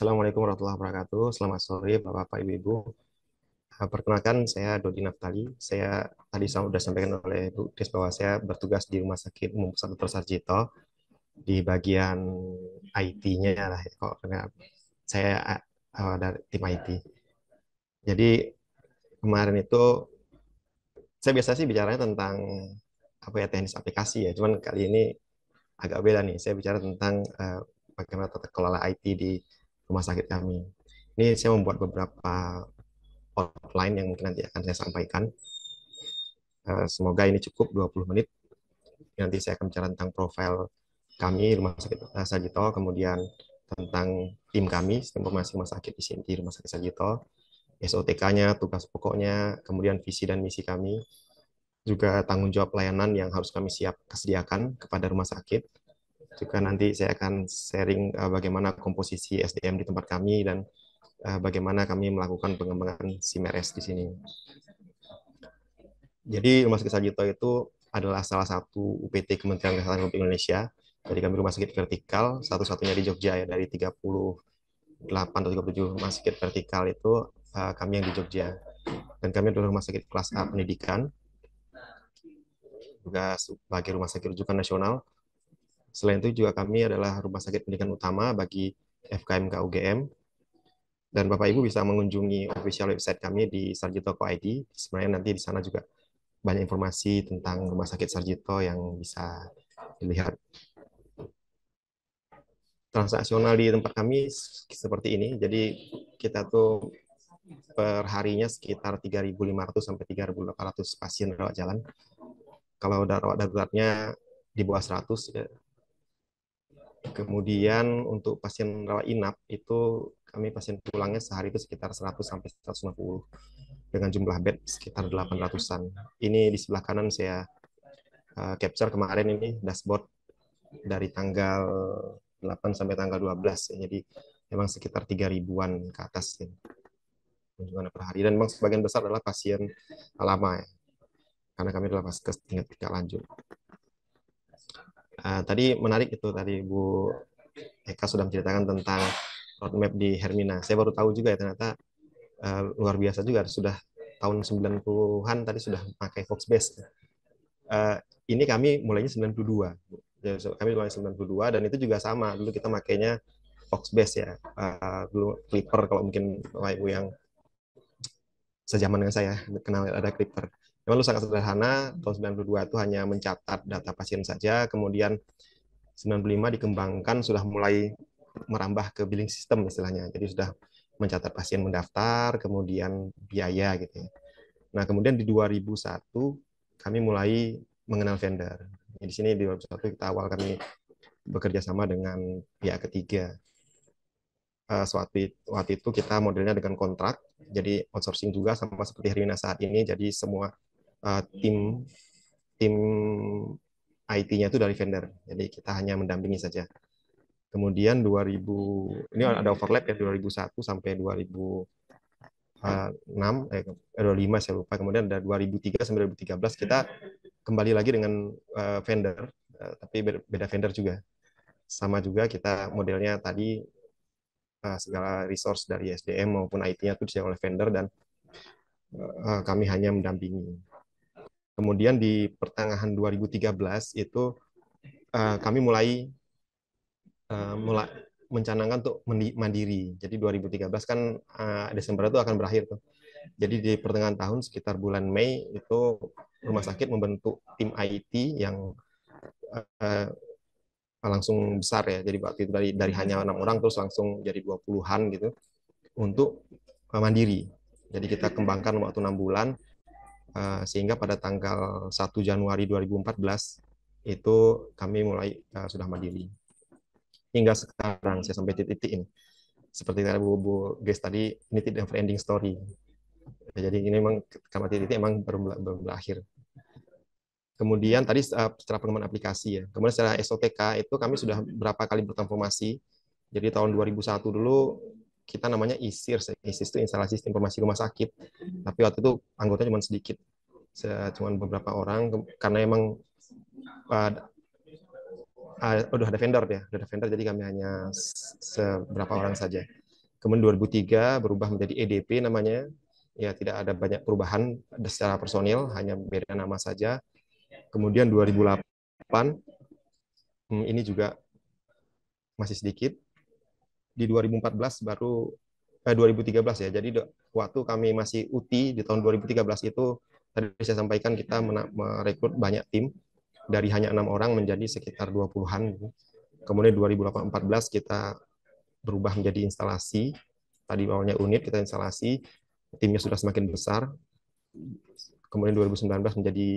Assalamualaikum warahmatullahi wabarakatuh. Selamat sore Bapak-Bapak Ibu-Ibu. Eh, perkenalkan saya Dodi Naftali. Saya tadi sudah sampaikan oleh Bu Des bahwa saya bertugas di Rumah Sakit Umum Pusat Dr. Sarjito di bagian IT-nya lah. Kok saya uh, dari tim IT. Jadi kemarin itu saya biasa sih bicaranya tentang apa ya teknis aplikasi ya. Cuman kali ini agak beda nih. Saya bicara tentang uh, bagaimana tata kelola IT di rumah sakit kami. Ini saya membuat beberapa outline yang mungkin nanti akan saya sampaikan. Uh, semoga ini cukup 20 menit. Nanti saya akan bicara tentang profil kami rumah sakit Sajito, kemudian tentang tim kami, sistem informasi rumah sakit di sini rumah sakit Sajito, SOTK-nya, tugas pokoknya, kemudian visi dan misi kami, juga tanggung jawab pelayanan yang harus kami siap kesediakan kepada rumah sakit. Juga nanti saya akan sharing uh, bagaimana komposisi SDM di tempat kami dan uh, bagaimana kami melakukan pengembangan SIMRS di sini. Jadi Rumah Sakit Sajito itu adalah salah satu UPT Kementerian Kesehatan Republik Indonesia jadi kami rumah sakit vertikal, satu-satunya di Jogja ya, dari 38 atau 37 rumah sakit vertikal itu uh, kami yang di Jogja. Dan kami adalah rumah sakit kelas A pendidikan, juga sebagai rumah sakit rujukan nasional. Selain itu juga kami adalah rumah sakit pendidikan utama bagi FKMK UGM. Dan Bapak Ibu bisa mengunjungi official website kami di Sarjito ID. Sebenarnya nanti di sana juga banyak informasi tentang rumah sakit Sarjito yang bisa dilihat transaksional di tempat kami seperti ini. Jadi kita tuh per harinya sekitar 3.500 sampai 3.800 pasien rawat jalan. Kalau rawat daruratnya di bawah 100 ya. Kemudian untuk pasien rawat inap itu kami pasien pulangnya sehari itu sekitar 100 sampai 150 dengan jumlah bed sekitar 800-an. Ini di sebelah kanan saya uh, capture kemarin ini dashboard dari tanggal 8 sampai tanggal 12 ya. Jadi memang sekitar 3 ribuan ke atas ya. kunjungan per hari dan memang sebagian besar adalah pasien lama ya. Karena kami adalah vaskes tingkat tidak lanjut. Uh, tadi menarik itu tadi Bu Eka sudah menceritakan tentang roadmap di Hermina. Saya baru tahu juga ya ternyata uh, luar biasa juga. Sudah tahun 90-an tadi sudah pakai Foxbase. Uh, ini kami mulainya 92 ya, kami mulai 92 dan itu juga sama. Dulu kita makainya Foxbase ya. Uh, Clipper kalau mungkin Ibu yang sejaman dengan saya kenal ada Clipper memang lu sangat sederhana tahun 92 itu hanya mencatat data pasien saja kemudian 95 dikembangkan sudah mulai merambah ke billing system istilahnya jadi sudah mencatat pasien mendaftar kemudian biaya gitu ya. Nah, kemudian di 2001 kami mulai mengenal vendor. Di sini di web satu kita awal kami bekerja sama dengan pihak ketiga. Uh, waktu, waktu itu kita modelnya dengan kontrak, jadi outsourcing juga sama seperti Herina saat ini. Jadi semua uh, tim tim IT-nya itu dari vendor. Jadi kita hanya mendampingi saja. Kemudian 2000 ini ada overlap ya 2001 sampai 2006 eh 2005 saya lupa. Kemudian ada 2003 sampai 2013 kita kembali lagi dengan uh, vendor, uh, tapi beda vendor juga. Sama juga kita modelnya tadi uh, segala resource dari SDM maupun IT-nya itu disediakan oleh vendor dan uh, kami hanya mendampingi. Kemudian di pertengahan 2013 itu uh, kami mulai uh, mulai mencanangkan untuk mandiri. Jadi 2013 kan uh, Desember itu akan berakhir tuh. Jadi di pertengahan tahun sekitar bulan Mei itu rumah sakit membentuk tim IT yang uh, langsung besar ya. Jadi waktu itu dari dari hanya enam orang terus langsung jadi dua puluhan gitu untuk mandiri. Jadi kita kembangkan waktu enam bulan uh, sehingga pada tanggal 1 Januari 2014 itu kami mulai uh, sudah mandiri. Hingga sekarang saya sampai titik-titik ini. Seperti tadi Bu, Bu Grace tadi, ini tidak never ending story. Jadi ini memang kamar titik emang belum berakhir. Kemudian tadi uh, secara pengembangan aplikasi ya. Kemudian secara SOTK itu kami sudah berapa kali bertransformasi. Jadi tahun 2001 dulu kita namanya ISIRS. ISIRS itu instalasi informasi rumah sakit. Tapi waktu itu anggotanya cuma sedikit. cuma beberapa orang karena emang uh, uh, udah ada vendor ya, udah ada vendor jadi kami hanya seberapa orang saja. Kemudian 2003 berubah menjadi EDP namanya. Ya tidak ada banyak perubahan secara personil, hanya beda nama saja. Kemudian 2008 hmm, ini juga masih sedikit. Di 2014 baru eh, 2013 ya. Jadi waktu kami masih UTI di tahun 2013 itu tadi saya sampaikan kita merekrut banyak tim dari hanya enam orang menjadi sekitar 20-an. Kemudian 2014 kita berubah menjadi instalasi. Tadi awalnya unit kita instalasi, timnya sudah semakin besar. Kemudian 2019 menjadi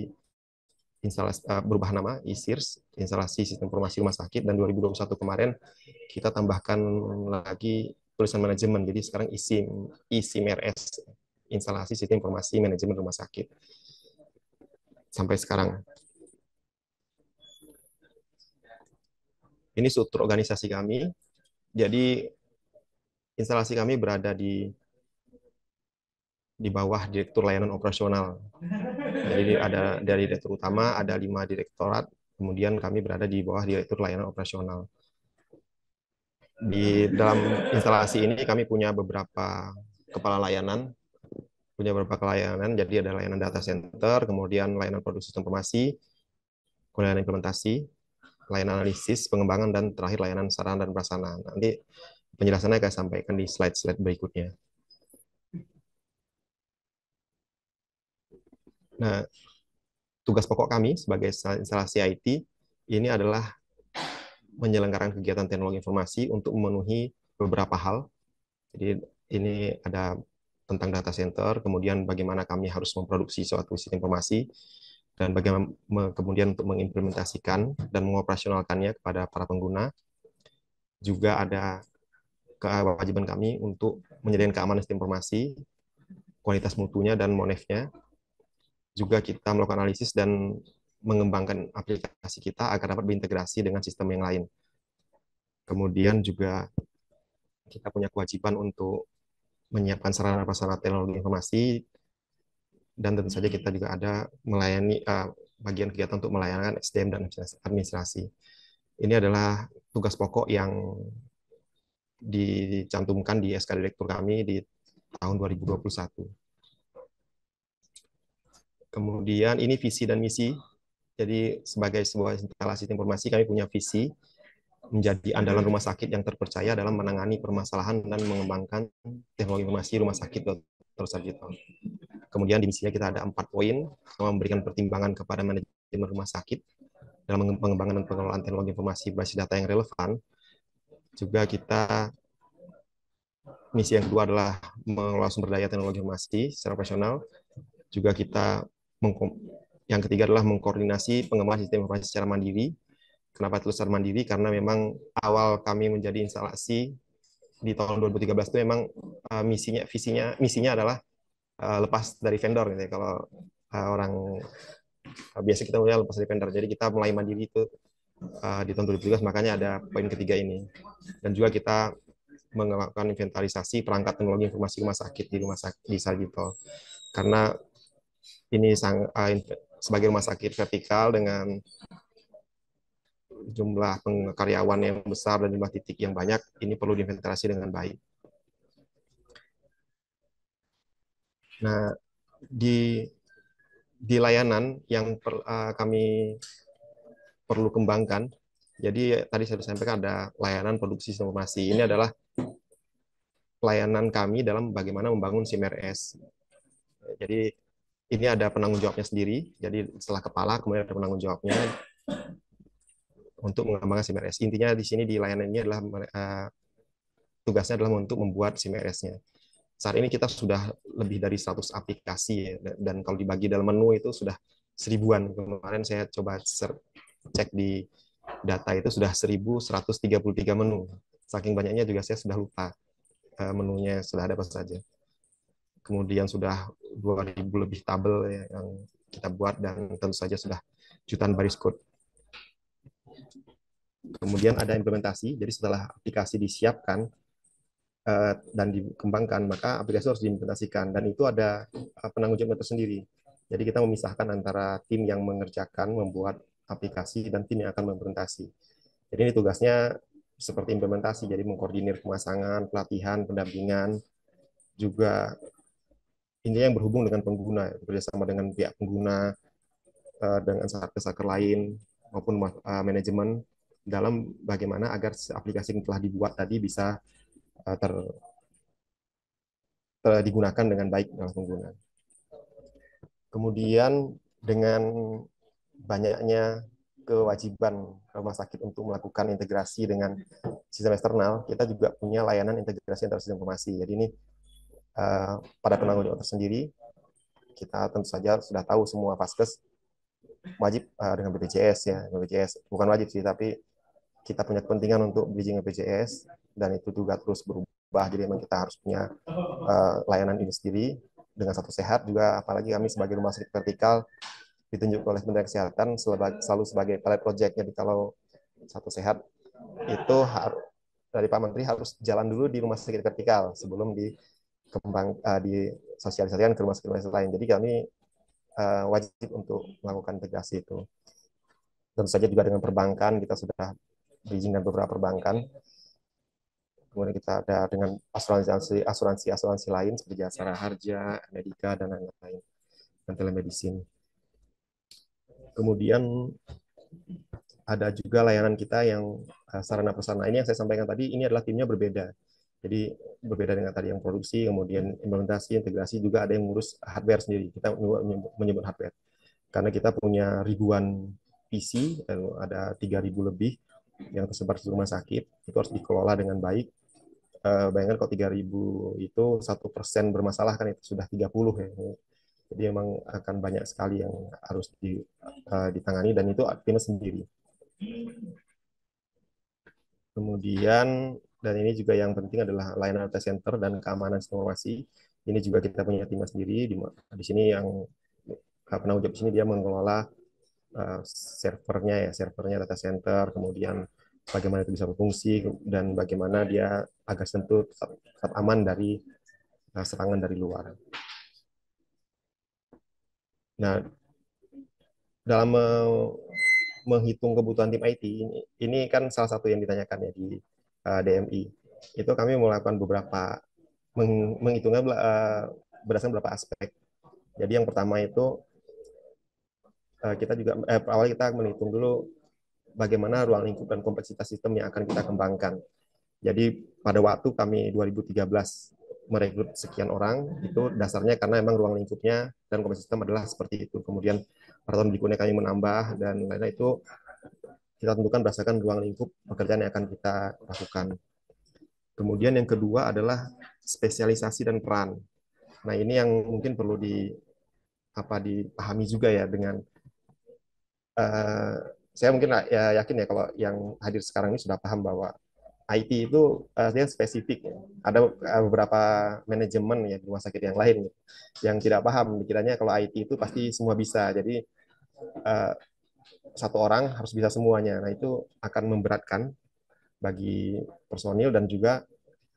instalasi uh, berubah nama ISIRS, instalasi sistem informasi rumah sakit dan 2021 kemarin kita tambahkan lagi tulisan manajemen. Jadi sekarang ISIM ISIMRS, instalasi sistem informasi manajemen rumah sakit. Sampai sekarang. Ini struktur organisasi kami. Jadi instalasi kami berada di di bawah direktur layanan operasional. Jadi ada dari direktur utama ada lima direktorat, kemudian kami berada di bawah direktur layanan operasional. Di dalam instalasi ini kami punya beberapa kepala layanan, punya beberapa layanan. Jadi ada layanan data center, kemudian layanan produksi informasi, layanan implementasi, layanan analisis, pengembangan, dan terakhir layanan sarana dan prasarana. Nanti penjelasannya akan sampaikan di slide-slide berikutnya. Nah, tugas pokok kami sebagai instalasi IT ini adalah menyelenggarakan kegiatan teknologi informasi untuk memenuhi beberapa hal. Jadi ini ada tentang data center, kemudian bagaimana kami harus memproduksi suatu sistem informasi, dan bagaimana kemudian untuk mengimplementasikan dan mengoperasionalkannya kepada para pengguna. Juga ada kewajiban kami untuk menyediakan keamanan sistem informasi, kualitas mutunya dan monefnya. Juga kita melakukan analisis dan mengembangkan aplikasi kita agar dapat berintegrasi dengan sistem yang lain. Kemudian juga kita punya kewajiban untuk menyiapkan sarana prasarana teknologi informasi dan tentu saja kita juga ada melayani uh, bagian kegiatan untuk melayani SDM dan administrasi. Ini adalah tugas pokok yang dicantumkan di SK Direktur kami di tahun 2021. Kemudian ini visi dan misi. Jadi sebagai sebuah instalasi informasi kami punya visi menjadi andalan rumah sakit yang terpercaya dalam menangani permasalahan dan mengembangkan teknologi informasi rumah sakit Dr. Sarjito. Kemudian di misinya kita ada empat poin, memberikan pertimbangan kepada manajemen rumah sakit dalam pengembangan dan pengelolaan teknologi informasi basis data yang relevan. Juga kita misi yang kedua adalah mengelola sumber daya teknologi informasi secara profesional. Juga kita yang ketiga adalah mengkoordinasi pengembangan sistem informasi secara mandiri. Kenapa itu secara mandiri? Karena memang awal kami menjadi instalasi di tahun 2013 itu memang uh, misinya visinya misinya adalah uh, lepas dari vendor gitu ya. Kalau uh, orang uh, biasa kita mulai lepas dari vendor. Jadi kita mulai mandiri itu uh, di tahun 2013 makanya ada poin ketiga ini. Dan juga kita melakukan inventarisasi perangkat teknologi informasi rumah sakit di rumah sakit di Sarjito. Karena ini sang, uh, sebagai rumah sakit vertikal dengan jumlah karyawan yang besar dan jumlah titik yang banyak, ini perlu diinventarisasi dengan baik. Nah, di di layanan yang per, uh, kami perlu kembangkan, jadi tadi saya sampaikan ada layanan produksi informasi. Ini adalah pelayanan kami dalam bagaimana membangun SIMRS. Jadi ini ada penanggung jawabnya sendiri. Jadi setelah kepala kemudian ada penanggung jawabnya untuk mengembangkan SIMRS. Intinya di sini di layanan ini adalah uh, tugasnya adalah untuk membuat SIMRS-nya saat ini kita sudah lebih dari 100 aplikasi ya, dan kalau dibagi dalam menu itu sudah seribuan. Kemarin saya coba cek di data itu sudah 1133 menu. Saking banyaknya juga saya sudah lupa eh, menunya sudah ada apa saja. Kemudian sudah 2000 lebih tabel ya, yang kita buat dan tentu saja sudah jutaan baris code. Kemudian ada implementasi, jadi setelah aplikasi disiapkan, Eh, dan dikembangkan, maka aplikasi harus diimplementasikan dan itu ada uh, penanggung jawab tersendiri. Jadi kita memisahkan antara tim yang mengerjakan, membuat aplikasi, dan tim yang akan mengimplementasi. Jadi ini tugasnya seperti implementasi, jadi mengkoordinir pemasangan, pelatihan, pendampingan, juga intinya yang berhubung dengan pengguna, bekerjasama dengan pihak pengguna, eh, dengan saker-saker lain, maupun eh, manajemen, dalam bagaimana agar aplikasi yang telah dibuat tadi bisa eh, ter, ter, digunakan dengan baik oleh pengguna. Kemudian dengan banyaknya kewajiban rumah sakit untuk melakukan integrasi dengan sistem eksternal, kita juga punya layanan integrasi antar sistem informasi. Jadi ini uh, pada penanggung jawab tersendiri, kita tentu saja sudah tahu semua vaskes wajib uh, dengan BPJS ya, BPJS bukan wajib sih, tapi kita punya kepentingan untuk bridging BPJS dan itu juga terus berubah. Jadi memang kita harus punya uh, layanan ini sendiri dengan satu sehat juga. Apalagi kami sebagai rumah sakit vertikal ditunjuk oleh Kementerian Kesehatan selalu sebagai pilot project jadi kalau satu sehat itu harus dari Pak Menteri harus jalan dulu di rumah sakit vertikal sebelum dikembang uh, disosialisasikan ke rumah sakit, rumah sakit lain jadi kami uh, wajib untuk melakukan integrasi itu tentu saja juga dengan perbankan kita sudah berizin dengan beberapa perbankan kemudian kita ada dengan asuransi asuransi asuransi lain seperti Jasara Harja, Medika dan lain-lain dan telemedicine. Kemudian ada juga layanan kita yang eh, sarana prasarana ini yang saya sampaikan tadi ini adalah timnya berbeda. Jadi berbeda dengan tadi yang produksi, kemudian implementasi, integrasi juga ada yang ngurus hardware sendiri. Kita menyebut hardware karena kita punya ribuan PC, ada 3.000 lebih yang tersebar di rumah sakit itu harus dikelola dengan baik uh, bayangkan kalau 3000 itu satu persen bermasalah kan itu sudah 30 ya. Jadi memang akan banyak sekali yang harus uh, ditangani dan itu artinya sendiri. Kemudian dan ini juga yang penting adalah layanan data center dan keamanan informasi. Ini juga kita punya tim sendiri di, di sini yang penanggung jawab di sini dia mengelola uh, servernya ya, servernya data center, kemudian bagaimana itu bisa berfungsi dan bagaimana dia agar tentu tetap, tetap aman dari uh, serangan dari luar. Nah, dalam menghitung kebutuhan tim IT ini, ini kan salah satu yang ditanyakan ya di uh, DMI. Itu kami melakukan beberapa meng, menghitungnya uh, berdasarkan beberapa aspek. Jadi yang pertama itu uh, kita juga eh, awal kita menghitung dulu bagaimana ruang lingkup dan kompleksitas sistem yang akan kita kembangkan. Jadi pada waktu kami 2013 merekrut sekian orang, itu dasarnya karena memang ruang lingkupnya dan kompleksitas sistem adalah seperti itu. Kemudian tahun berikutnya kami menambah dan lain-lain itu kita tentukan berdasarkan ruang lingkup pekerjaan yang akan kita lakukan. Kemudian yang kedua adalah spesialisasi dan peran. Nah ini yang mungkin perlu di apa dipahami juga ya dengan uh, saya mungkin ya yakin ya kalau yang hadir sekarang ini sudah paham bahwa IT itu uh, dia spesifik ya. Ada beberapa manajemen ya di rumah sakit yang lain yang tidak paham pikirannya kalau IT itu pasti semua bisa. Jadi uh, satu orang harus bisa semuanya. Nah, itu akan memberatkan bagi personil dan juga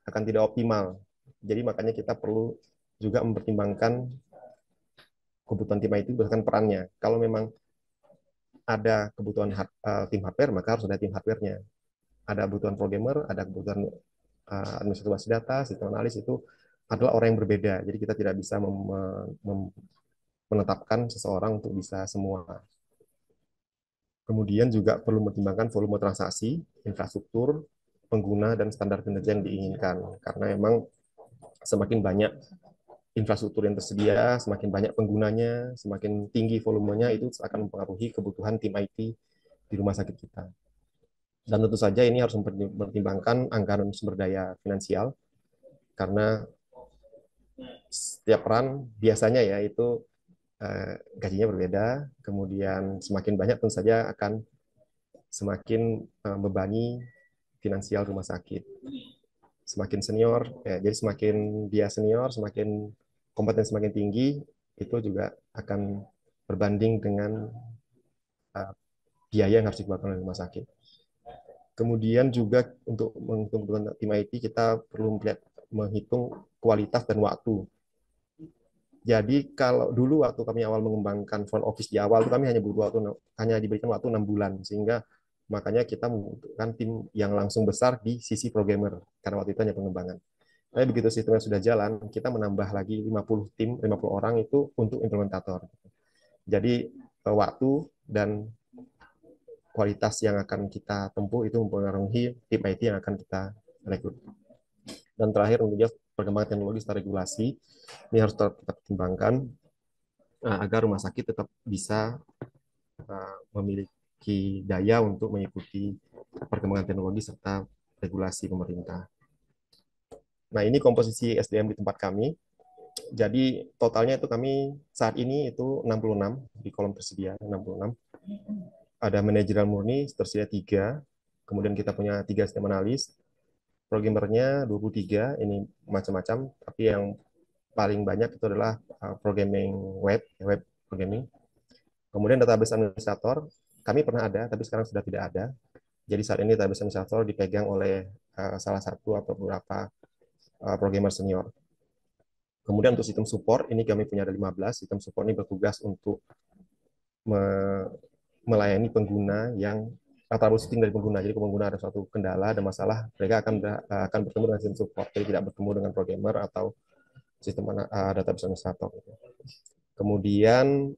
akan tidak optimal. Jadi makanya kita perlu juga mempertimbangkan kebutuhan tim IT berdasarkan perannya. Kalau memang ada kebutuhan hard, uh, tim hardware, maka harus ada tim hardware-nya. Ada kebutuhan programmer, ada kebutuhan uh, administrasi data, sistem analis itu adalah orang yang berbeda. Jadi kita tidak bisa menetapkan seseorang untuk bisa semua. Kemudian juga perlu mempertimbangkan volume transaksi, infrastruktur, pengguna, dan standar kinerja yang diinginkan. Karena memang semakin banyak infrastruktur yang tersedia, semakin banyak penggunanya, semakin tinggi volumenya itu akan mempengaruhi kebutuhan tim IT di rumah sakit kita. Dan tentu saja ini harus mempertimbangkan anggaran sumber daya finansial karena setiap peran biasanya ya itu eh, gajinya berbeda, kemudian semakin banyak tentu saja akan semakin eh, membebani finansial rumah sakit. Semakin senior, ya, jadi semakin dia senior, semakin kompetensi semakin tinggi, itu juga akan berbanding dengan uh, biaya yang harus dikeluarkan oleh rumah sakit. Kemudian juga untuk menghitung tim IT kita perlu melihat, menghitung kualitas dan waktu. Jadi kalau dulu waktu kami awal mengembangkan front office di awal itu kami hanya butuh waktu hanya diberikan waktu enam bulan sehingga makanya kita membutuhkan tim yang langsung besar di sisi programmer karena waktu itu hanya pengembangan. Tapi begitu sistemnya sudah jalan, kita menambah lagi 50 tim, 50 orang itu untuk implementator. Jadi eh, waktu dan kualitas yang akan kita tempuh itu mempengaruhi tim IT yang akan kita rekrut. Dan terakhir tentunya perkembangan teknologi serta regulasi ini harus tetap kita pertimbangkan uh, agar rumah sakit tetap bisa uh, memiliki daya untuk mengikuti perkembangan teknologi serta regulasi pemerintah. Nah, ini komposisi SDM di tempat kami. Jadi totalnya itu kami saat ini itu 66 di kolom tersedia 66. Ada manajerial murni tersedia tiga. Kemudian kita punya tiga sistem analis, programmernya 23 ini macam-macam. Tapi yang paling banyak itu adalah uh, programming web web programming. Kemudian database administrator kami pernah ada tapi sekarang sudah tidak ada. Jadi saat ini database administrator dipegang oleh uh, salah satu atau beberapa uh, programmer senior. Kemudian untuk sistem support ini kami punya ada 15 sistem support ini bertugas untuk me melayani pengguna yang troubleshooting dari pengguna. Jadi pengguna ada suatu kendala, ada masalah, mereka akan akan bertemu dengan sistem support. Jadi tidak bertemu dengan programmer atau sistem uh, database administrator. Kemudian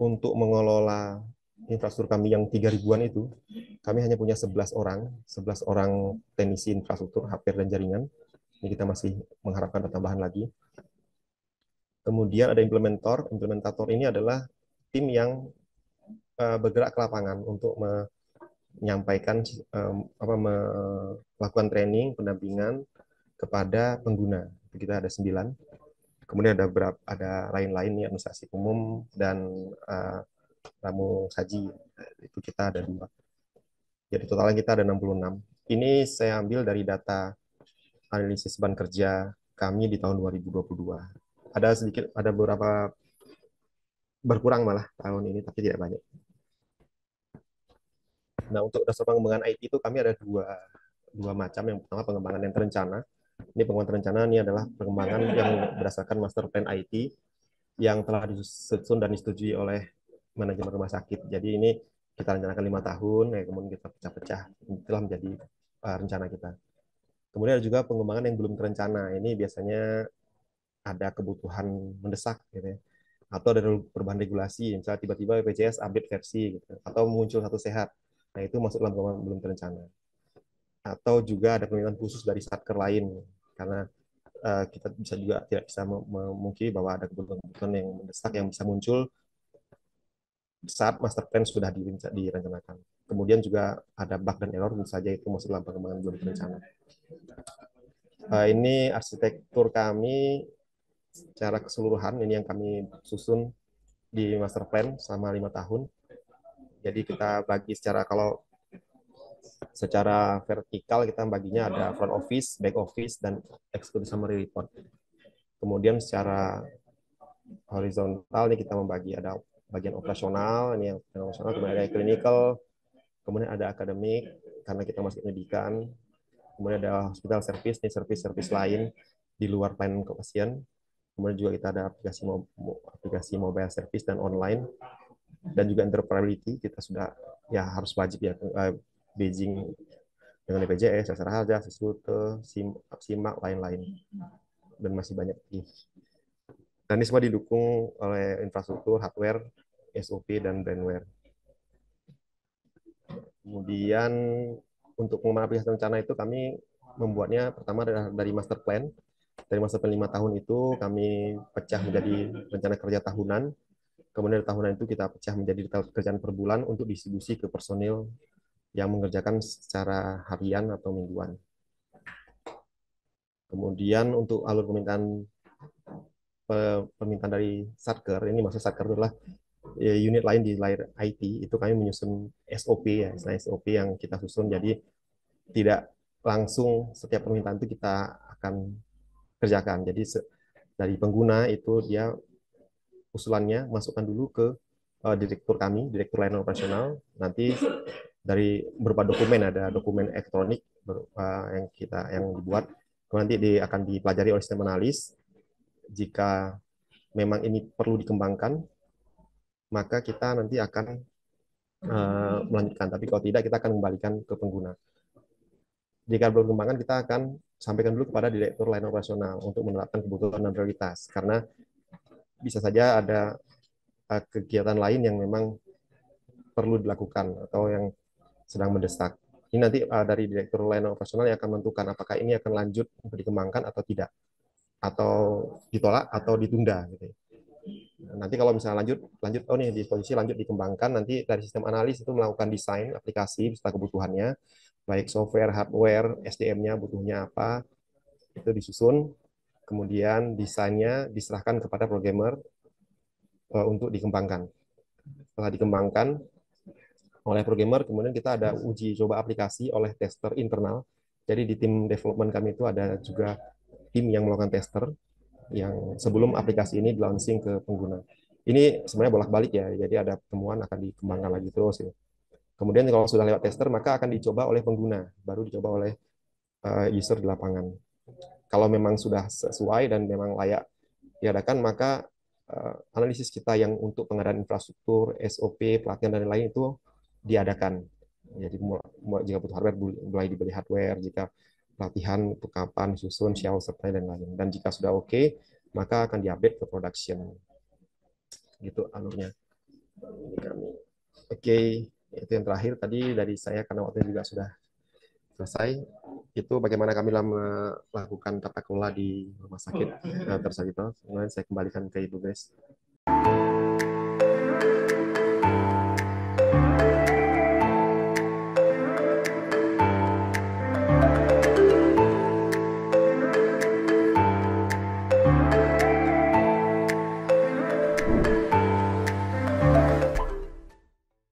untuk mengelola infrastruktur kami yang tiga ribuan itu, kami hanya punya 11 orang, 11 orang teknisi infrastruktur, hardware dan jaringan. Ini kita masih mengharapkan tambahan lagi. Kemudian ada implementator. Implementator ini adalah tim yang uh, bergerak ke lapangan untuk menyampaikan um, apa melakukan training pendampingan kepada pengguna. Kita ada sembilan. Kemudian ada berapa ada lain-lain nih administrasi umum dan uh, ramu saji. Itu kita ada dua. Jadi totalnya kita ada 66 ini saya ambil dari data analisis beban kerja kami di tahun 2022 ada sedikit ada beberapa berkurang malah tahun ini tapi tidak banyak Nah, untuk dasar pengembangan IT itu kami ada dua dua macam. Yang pertama pengembangan yang terencana. Ini pengembangan terencana ini adalah pengembangan yang berdasarkan master plan IT yang telah disusun dan disetujui oleh manajemen rumah sakit. Jadi ini kita rencanakan lima tahun, ya kemudian kita pecah-pecah. Itulah menjadi uh, rencana kita. Kemudian ada juga pengembangan yang belum terencana. Ini biasanya ada kebutuhan mendesak, gitu ya. atau ada perubahan regulasi, misalnya tiba-tiba BPJS update versi, gitu. atau muncul satu sehat Nah, itu masuk dalam pengembangan belum terencana. Atau juga ada permintaan khusus dari satker lain, karena uh, kita bisa juga tidak bisa memungkiri bahwa ada kebutuhan-kebutuhan yang mendesak yang bisa muncul saat master plan sudah direncanakan. Kemudian juga ada bug dan error, tentu saja itu masuk dalam pengembangan belum terencana. Uh, ini arsitektur kami secara keseluruhan, ini yang kami susun di master plan selama lima tahun jadi kita bagi secara kalau secara vertikal kita baginya ada front office, back office, dan executive summary report. Kemudian secara horizontal ini kita membagi ada bagian operasional, ini yang operasional, kemudian ada clinical, kemudian ada akademik, karena kita masih pendidikan, kemudian ada hospital service, ini service-service lain di luar pelayanan ke pasien, kemudian juga kita ada aplikasi, aplikasi mobile service dan online, dan juga interoperability kita sudah ya harus wajib ya uh, Beijing dengan BPJS, Jasa Harja, Sesute, SIM, SIMAK, lain-lain dan masih banyak lagi. Dan ini semua didukung oleh infrastruktur, hardware, SOP dan brandware. Kemudian untuk pengembangan rencana itu kami membuatnya pertama dari master plan. Dari master plan lima tahun itu kami pecah menjadi rencana kerja tahunan Kemudian tahunan itu kita pecah menjadi pekerjaan per bulan untuk distribusi ke personil yang mengerjakan secara harian atau mingguan. Kemudian untuk alur permintaan permintaan dari Satker, ini maksud Satker adalah ya, unit lain di layar IT, itu kami menyusun SOP ya, SOP yang kita susun, jadi tidak langsung setiap permintaan itu kita akan kerjakan. Jadi dari pengguna itu dia usulannya masukkan dulu ke uh, direktur kami, direktur layanan operasional. Nanti dari berupa dokumen ada dokumen elektronik berupa yang kita yang dibuat. Nanti di, akan dipelajari oleh sistem analis. Jika memang ini perlu dikembangkan, maka kita nanti akan uh, melanjutkan. Tapi kalau tidak, kita akan kembalikan ke pengguna. Jika belum dikembangkan, kita akan sampaikan dulu kepada direktur lain operasional untuk menerapkan kebutuhan dan prioritas. Karena bisa saja ada uh, kegiatan lain yang memang perlu dilakukan atau yang sedang mendesak. Ini nanti uh, dari direktur layanan operasional yang akan menentukan apakah ini akan lanjut dikembangkan atau tidak, atau ditolak atau ditunda. Gitu. Nanti kalau misalnya lanjut, lanjut oh nih disposisi lanjut dikembangkan, nanti dari sistem analis itu melakukan desain aplikasi beserta kebutuhannya, baik software, hardware, SDM-nya butuhnya apa, itu disusun, kemudian desainnya diserahkan kepada programmer uh, untuk dikembangkan. Setelah dikembangkan, oleh programmer, kemudian kita ada uji coba aplikasi oleh tester internal. Jadi di tim development kami itu ada juga tim yang melakukan tester yang sebelum aplikasi ini launching ke pengguna. Ini sebenarnya bolak-balik ya, jadi ada temuan akan dikembangkan lagi terus. Ya. Kemudian kalau sudah lewat tester, maka akan dicoba oleh pengguna, baru dicoba oleh uh, user di lapangan. Kalau memang sudah sesuai dan memang layak diadakan, maka uh, analisis kita yang untuk pengadaan infrastruktur, SOP, pelatihan dan lain-lain itu diadakan. Jadi jika butuh hardware mulai dibeli hardware, jika pelatihan untuk kapan, susun, show, serta dan lain. Dan jika sudah oke, okay, maka akan diupdate ke production. Gitu alurnya. Oke, okay. itu yang terakhir tadi dari saya karena waktu juga sudah selesai. Itu bagaimana kami melakukan tata kelola di rumah sakit uh, tersebut. Kemudian saya kembalikan ke Ibu guys.